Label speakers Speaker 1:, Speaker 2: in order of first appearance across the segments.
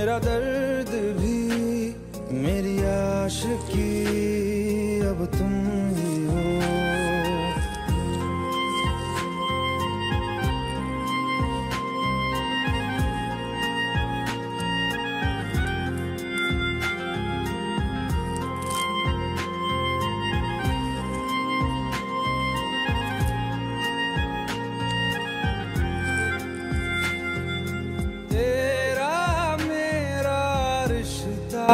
Speaker 1: मेरा दर्द भी मेरी आश की अब तुम ही हो।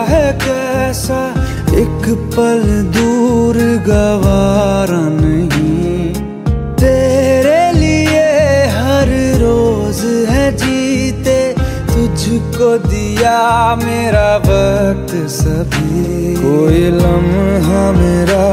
Speaker 1: है कैसा? एक पल दूर गवारा नहीं। तेरे लिए हर रोज है जीते। तुझको दिया मेरा वक्त सभी। कोई लम्हा मेरा